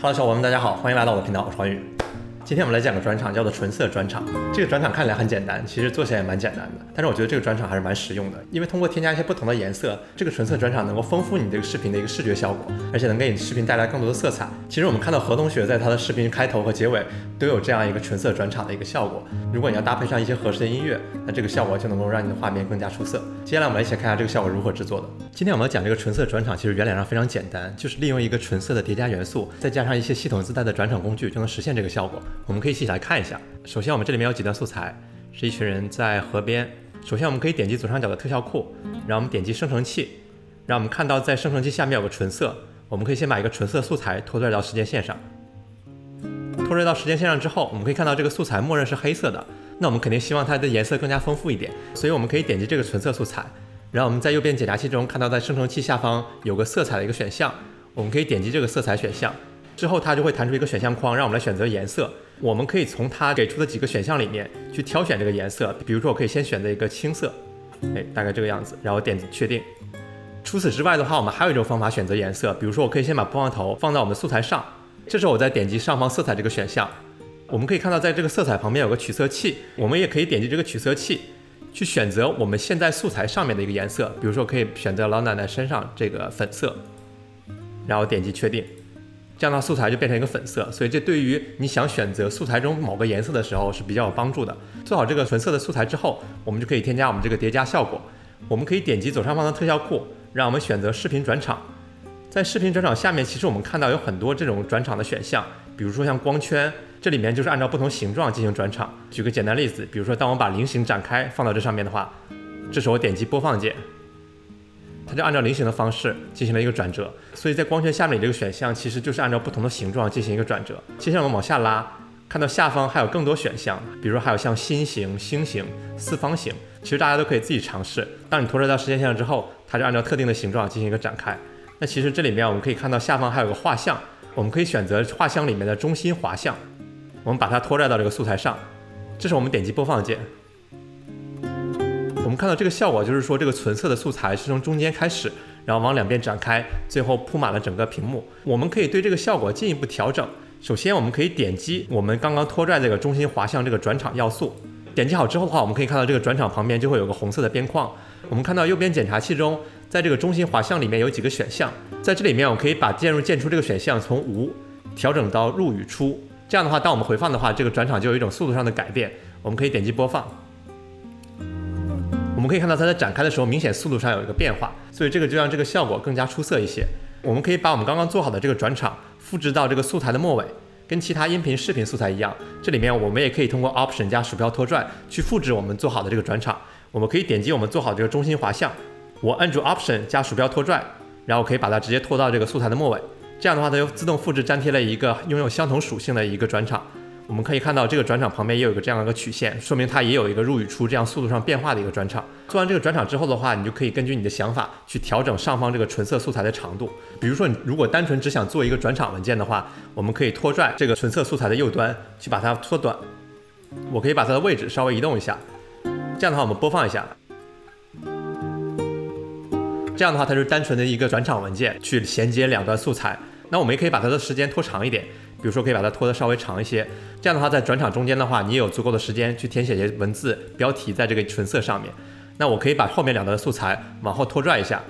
Hello，小伙伴们，大家好，欢迎来到我的频道，我是黄宇。今天我们来讲个转场，叫做纯色转场。这个转场看起来很简单，其实做起来也蛮简单的。但是我觉得这个转场还是蛮实用的，因为通过添加一些不同的颜色，这个纯色转场能够丰富你这个视频的一个视觉效果，而且能给你视频带来更多的色彩。其实我们看到何同学在他的视频开头和结尾都有这样一个纯色转场的一个效果。如果你要搭配上一些合适的音乐，那这个效果就能够让你的画面更加出色。接下来我们来一起看一下这个效果如何制作的。今天我们要讲这个纯色转场，其实原理上非常简单，就是利用一个纯色的叠加元素，再加上一些系统自带的转场工具，就能实现这个效果。我们可以一起来看。看一下，首先我们这里面有几段素材，是一群人在河边。首先我们可以点击左上角的特效库，然后我们点击生成器，让我们看到在生成器下面有个纯色，我们可以先把一个纯色素材拖拽到时间线上。拖拽到时间线上之后，我们可以看到这个素材默认是黑色的，那我们肯定希望它的颜色更加丰富一点，所以我们可以点击这个纯色素材，然后我们在右边检查器中看到在生成器下方有个色彩的一个选项，我们可以点击这个色彩选项。之后它就会弹出一个选项框，让我们来选择颜色。我们可以从它给出的几个选项里面去挑选这个颜色。比如说，我可以先选择一个青色，哎，大概这个样子，然后点击确定。除此之外的话，我们还有一种方法选择颜色。比如说，我可以先把播放头放到我们素材上，这时候我再点击上方色彩这个选项，我们可以看到在这个色彩旁边有个取色器，我们也可以点击这个取色器去选择我们现在素材上面的一个颜色。比如说，可以选择老奶奶身上这个粉色，然后点击确定。这样的话，素材就变成一个粉色，所以这对于你想选择素材中某个颜色的时候是比较有帮助的。做好这个纯色的素材之后，我们就可以添加我们这个叠加效果。我们可以点击左上方的特效库，让我们选择视频转场。在视频转场下面，其实我们看到有很多这种转场的选项，比如说像光圈，这里面就是按照不同形状进行转场。举个简单例子，比如说当我把菱形展开放到这上面的话，这时候我点击播放键。它就按照菱形的方式进行了一个转折，所以在光圈下面这个选项其实就是按照不同的形状进行一个转折。接下来我们往下拉，看到下方还有更多选项，比如说还有像心形、星形、四方形，其实大家都可以自己尝试。当你拖拽到时间线上之后，它就按照特定的形状进行一个展开。那其实这里面我们可以看到下方还有个画像，我们可以选择画像里面的中心滑像，我们把它拖拽到这个素材上，这是我们点击播放键。我们看到这个效果，就是说这个纯色的素材是从中间开始，然后往两边展开，最后铺满了整个屏幕。我们可以对这个效果进一步调整。首先，我们可以点击我们刚刚拖拽这个中心滑向这个转场要素。点击好之后的话，我们可以看到这个转场旁边就会有个红色的边框。我们看到右边检查器中，在这个中心滑向里面有几个选项，在这里面我可以把渐入渐出这个选项从无调整到入与出。这样的话，当我们回放的话，这个转场就有一种速度上的改变。我们可以点击播放。我们可以看到它在展开的时候，明显速度上有一个变化，所以这个就让这个效果更加出色一些。我们可以把我们刚刚做好的这个转场复制到这个素材的末尾，跟其他音频、视频素材一样，这里面我们也可以通过 Option 加鼠标拖拽去复制我们做好的这个转场。我们可以点击我们做好这个中心滑向，我按住 Option 加鼠标拖拽，然后可以把它直接拖到这个素材的末尾，这样的话它就自动复制粘贴了一个拥有相同属性的一个转场。我们可以看到这个转场旁边也有一个这样一个曲线，说明它也有一个入与出这样速度上变化的一个转场。做完这个转场之后的话，你就可以根据你的想法去调整上方这个纯色素材的长度。比如说，你如果单纯只想做一个转场文件的话，我们可以拖拽这个纯色素材的右端去把它缩短。我可以把它的位置稍微移动一下，这样的话我们播放一下。这样的话，它就是单纯的一个转场文件去衔接两段素材。那我们也可以把它的时间拖长一点。比如说，可以把它拖得稍微长一些，这样的话，在转场中间的话，你也有足够的时间去填写一些文字标题在这个纯色上面。那我可以把后面两段素材往后拖拽一下，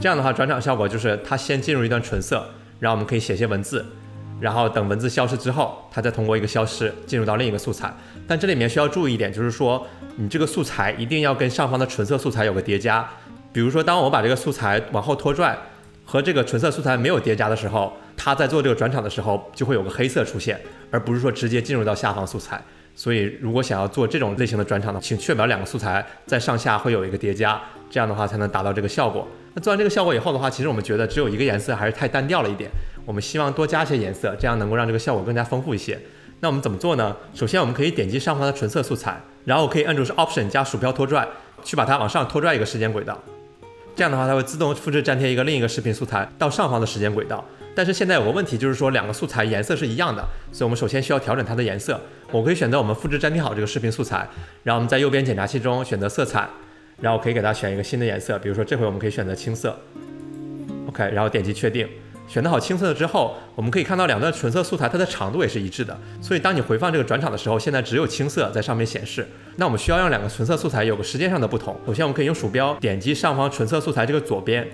这样的话，转场效果就是它先进入一段纯色，然后我们可以写些文字，然后等文字消失之后，它再通过一个消失进入到另一个素材。但这里面需要注意一点，就是说你这个素材一定要跟上方的纯色素材有个叠加。比如说，当我把这个素材往后拖拽。和这个纯色素材没有叠加的时候，它在做这个转场的时候就会有个黑色出现，而不是说直接进入到下方素材。所以如果想要做这种类型的转场呢，请确保两个素材在上下会有一个叠加，这样的话才能达到这个效果。那做完这个效果以后的话，其实我们觉得只有一个颜色还是太单调了一点，我们希望多加一些颜色，这样能够让这个效果更加丰富一些。那我们怎么做呢？首先我们可以点击上方的纯色素材，然后可以按住是 Option 加鼠标拖拽，去把它往上拖拽一个时间轨道。这样的话，它会自动复制粘贴一个另一个视频素材到上方的时间轨道。但是现在有个问题，就是说两个素材颜色是一样的，所以我们首先需要调整它的颜色。我可以选择我们复制粘贴好这个视频素材，然后我们在右边检查器中选择色彩，然后可以给它选一个新的颜色，比如说这回我们可以选择青色。OK，然后点击确定。选择好青色之后，我们可以看到两段纯色素材它的长度也是一致的。所以当你回放这个转场的时候，现在只有青色在上面显示。那我们需要让两个纯色素材有个时间上的不同。首先我们可以用鼠标点击上方纯色素材这个左边。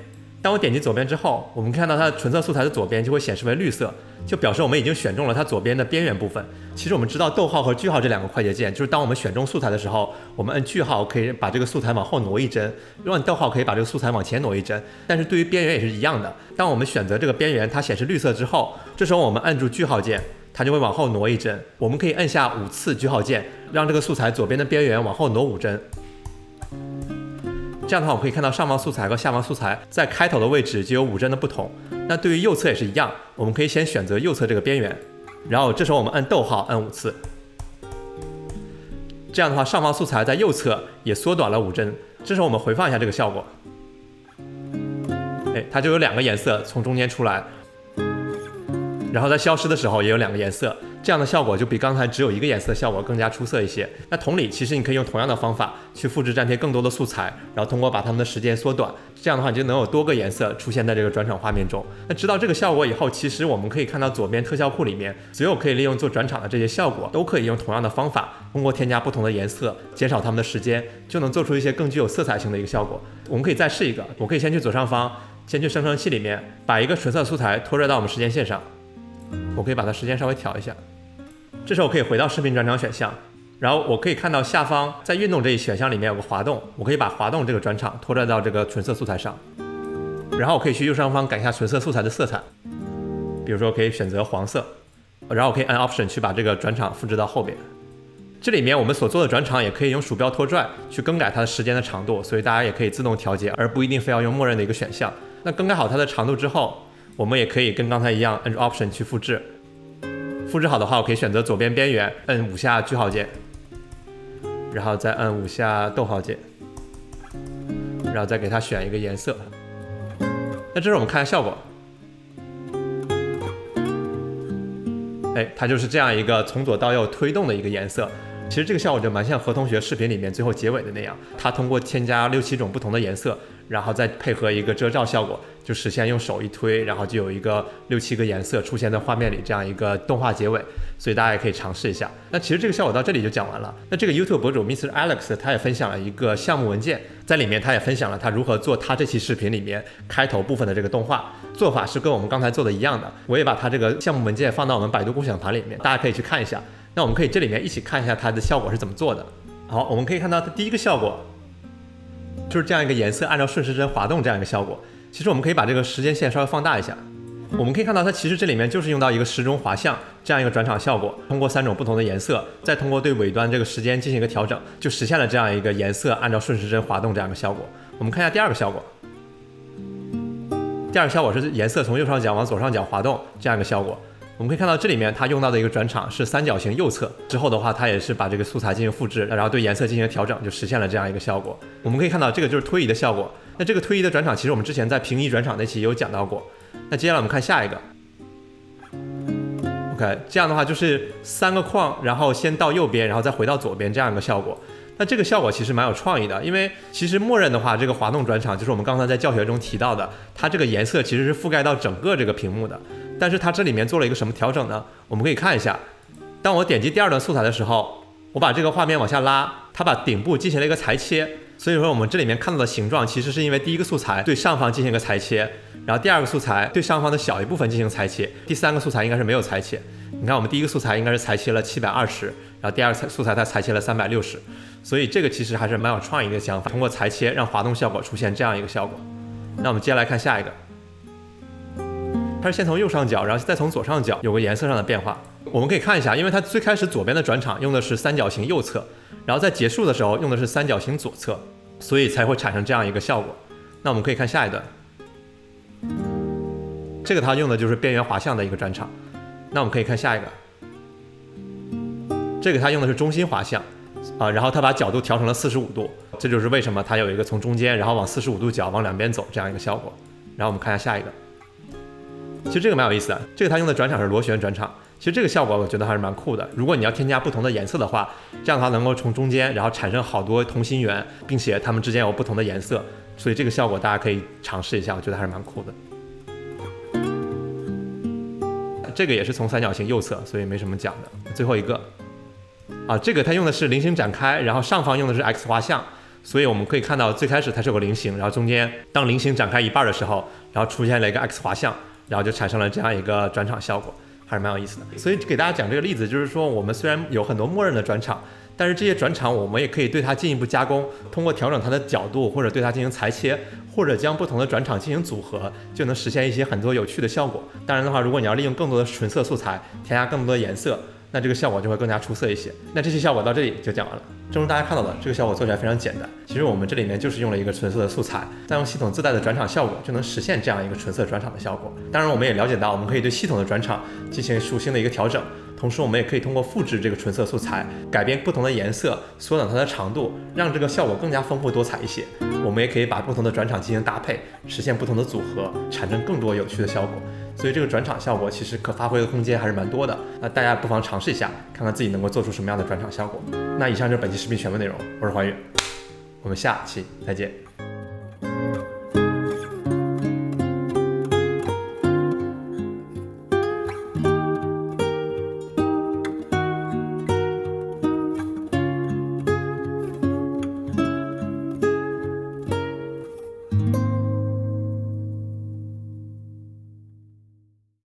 当我点击左边之后，我们看到它的纯色素材的左边就会显示为绿色，就表示我们已经选中了它左边的边缘部分。其实我们知道逗号和句号这两个快捷键，就是当我们选中素材的时候，我们按句号可以把这个素材往后挪一帧，如果你逗号可以把这个素材往前挪一帧。但是对于边缘也是一样的，当我们选择这个边缘它显示绿色之后，这时候我们按住句号键，它就会往后挪一帧。我们可以按下五次句号键，让这个素材左边的边缘往后挪五帧。这样的话，我们可以看到上方素材和下方素材在开头的位置就有五帧的不同。那对于右侧也是一样，我们可以先选择右侧这个边缘，然后这时候我们按逗号按五次。这样的话，上方素材在右侧也缩短了五帧。这时候我们回放一下这个效果，哎，它就有两个颜色从中间出来，然后在消失的时候也有两个颜色。这样的效果就比刚才只有一个颜色的效果更加出色一些。那同理，其实你可以用同样的方法去复制粘贴更多的素材，然后通过把它们的时间缩短，这样的话你就能有多个颜色出现在这个转场画面中。那知道这个效果以后，其实我们可以看到左边特效库里面所有可以利用做转场的这些效果，都可以用同样的方法，通过添加不同的颜色，减少它们的时间，就能做出一些更具有色彩性的一个效果。我们可以再试一个，我可以先去左上方，先去生成器里面把一个纯色素材拖拽到我们时间线上，我可以把它时间稍微调一下。这时候我可以回到视频转场选项，然后我可以看到下方在运动这一选项里面有个滑动，我可以把滑动这个转场拖拽到这个纯色素材上，然后我可以去右上方改一下纯色素材的色彩，比如说可以选择黄色，然后我可以按 Option 去把这个转场复制到后边。这里面我们所做的转场也可以用鼠标拖拽去更改它的时间的长度，所以大家也可以自动调节，而不一定非要用默认的一个选项。那更改好它的长度之后，我们也可以跟刚才一样按住 Option 去复制。复制好的话，我可以选择左边边缘，摁五下句号键，然后再摁五下逗号键，然后再给它选一个颜色。那这是我们看下效果，哎，它就是这样一个从左到右推动的一个颜色。其实这个效果就蛮像何同学视频里面最后结尾的那样，他通过添加六七种不同的颜色，然后再配合一个遮罩效果，就实现用手一推，然后就有一个六七个颜色出现在画面里这样一个动画结尾。所以大家也可以尝试一下。那其实这个效果到这里就讲完了。那这个 YouTube 博主 Mr. Alex 他也分享了一个项目文件，在里面他也分享了他如何做他这期视频里面开头部分的这个动画，做法是跟我们刚才做的一样的。我也把他这个项目文件放到我们百度共享盘里面，大家可以去看一下。那我们可以这里面一起看一下它的效果是怎么做的。好，我们可以看到它第一个效果就是这样一个颜色按照顺时针滑动这样一个效果。其实我们可以把这个时间线稍微放大一下，我们可以看到它其实这里面就是用到一个时钟滑向这样一个转场效果，通过三种不同的颜色，再通过对尾端这个时间进行一个调整，就实现了这样一个颜色按照顺时针滑动这样一个效果。我们看一下第二个效果，第二个效果是颜色从右上角往左上角滑动这样一个效果。我们可以看到这里面它用到的一个转场是三角形右侧，之后的话它也是把这个素材进行复制，然后对颜色进行调整，就实现了这样一个效果。我们可以看到这个就是推移的效果。那这个推移的转场其实我们之前在平移转场那期有讲到过。那接下来我们看下一个，OK，这样的话就是三个框，然后先到右边，然后再回到左边这样一个效果。那这个效果其实蛮有创意的，因为其实默认的话，这个滑动转场就是我们刚才在教学中提到的，它这个颜色其实是覆盖到整个这个屏幕的。但是它这里面做了一个什么调整呢？我们可以看一下，当我点击第二段素材的时候，我把这个画面往下拉，它把顶部进行了一个裁切。所以说我们这里面看到的形状，其实是因为第一个素材对上方进行一个裁切，然后第二个素材对上方的小一部分进行裁切，第三个素材应该是没有裁切。你看我们第一个素材应该是裁切了七百二十，然后第二个素材它裁切了三百六十。所以这个其实还是蛮有创意的想法，通过裁切让滑动效果出现这样一个效果。那我们接下来看下一个，它是先从右上角，然后再从左上角有个颜色上的变化。我们可以看一下，因为它最开始左边的转场用的是三角形右侧，然后在结束的时候用的是三角形左侧，所以才会产生这样一个效果。那我们可以看下一段，这个它用的就是边缘滑向的一个转场。那我们可以看下一个，这个它用的是中心滑向。啊，然后它把角度调成了四十五度，这就是为什么它有一个从中间，然后往四十五度角往两边走这样一个效果。然后我们看一下下一个，其实这个蛮有意思的，这个它用的转场是螺旋转场，其实这个效果我觉得还是蛮酷的。如果你要添加不同的颜色的话，这样它能够从中间，然后产生好多同心圆，并且它们之间有不同的颜色，所以这个效果大家可以尝试一下，我觉得还是蛮酷的。这个也是从三角形右侧，所以没什么讲的。最后一个，啊，这个它用的是菱形展开，然后上方用的是 x 滑向，所以我们可以看到最开始它是有个菱形，然后中间当菱形展开一半的时候，然后出现了一个 x 滑向，然后就产生了这样一个转场效果，还是蛮有意思的。所以给大家讲这个例子，就是说我们虽然有很多默认的转场。但是这些转场，我们也可以对它进一步加工，通过调整它的角度，或者对它进行裁切，或者将不同的转场进行组合，就能实现一些很多有趣的效果。当然的话，如果你要利用更多的纯色素材，添加更多的颜色，那这个效果就会更加出色一些。那这些效果到这里就讲完了。正如大家看到的，这个效果做起来非常简单。其实我们这里面就是用了一个纯色的素材，再用系统自带的转场效果，就能实现这样一个纯色转场的效果。当然，我们也了解到，我们可以对系统的转场进行属性的一个调整。同时，我们也可以通过复制这个纯色素材，改变不同的颜色，缩短它的长度，让这个效果更加丰富多彩一些。我们也可以把不同的转场进行搭配，实现不同的组合，产生更多有趣的效果。所以这个转场效果其实可发挥的空间还是蛮多的。那大家不妨尝试一下，看看自己能够做出什么样的转场效果。那以上就是本期视频全部内容，我是环宇，我们下期再见。